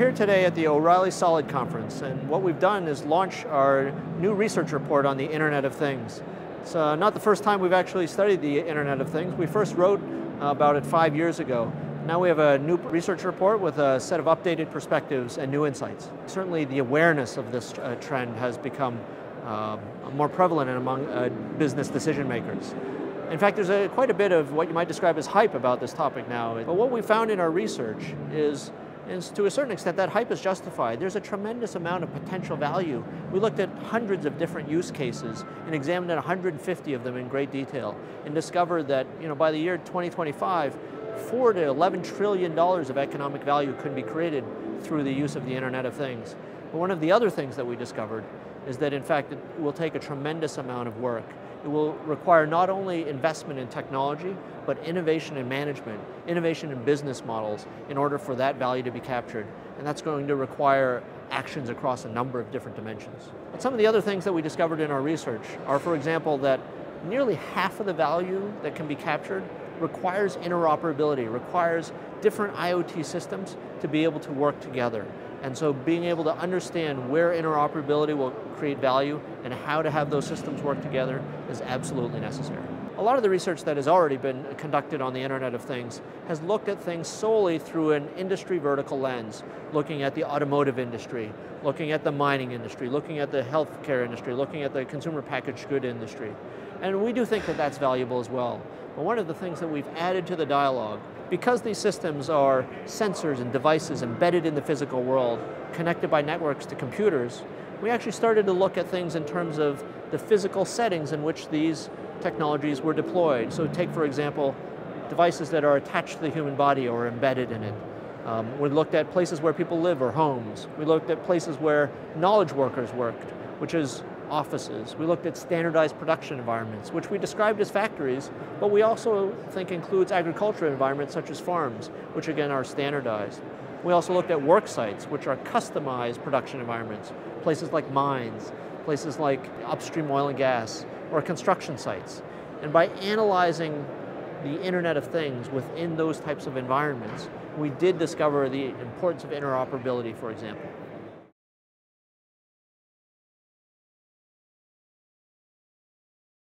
Here today at the O'Reilly Solid Conference, and what we've done is launch our new research report on the Internet of Things. It's uh, not the first time we've actually studied the Internet of Things. We first wrote uh, about it five years ago. Now we have a new research report with a set of updated perspectives and new insights. Certainly the awareness of this uh, trend has become uh, more prevalent among uh, business decision makers. In fact, there's a, quite a bit of what you might describe as hype about this topic now. But what we found in our research is, is to a certain extent that hype is justified. There's a tremendous amount of potential value. We looked at hundreds of different use cases and examined 150 of them in great detail and discovered that you know, by the year 2025, four to 11 trillion dollars of economic value could be created through the use of the Internet of Things. But one of the other things that we discovered is that in fact it will take a tremendous amount of work. It will require not only investment in technology, but innovation in management, innovation in business models in order for that value to be captured. And that's going to require actions across a number of different dimensions. But some of the other things that we discovered in our research are, for example, that nearly half of the value that can be captured requires interoperability, requires different IoT systems to be able to work together. And so being able to understand where interoperability will create value and how to have those systems work together is absolutely necessary. A lot of the research that has already been conducted on the Internet of Things has looked at things solely through an industry vertical lens, looking at the automotive industry, looking at the mining industry, looking at the healthcare industry, looking at the consumer packaged good industry. And we do think that that's valuable as well. But one of the things that we've added to the dialogue, because these systems are sensors and devices embedded in the physical world, connected by networks to computers, we actually started to look at things in terms of the physical settings in which these technologies were deployed. So take, for example, devices that are attached to the human body or embedded in it. Um, we looked at places where people live or homes. We looked at places where knowledge workers worked, which is offices. We looked at standardized production environments, which we described as factories, but we also think includes agricultural environments such as farms, which again are standardized. We also looked at work sites, which are customized production environments, places like mines, places like upstream oil and gas, or construction sites. And by analyzing the Internet of Things within those types of environments, we did discover the importance of interoperability, for example.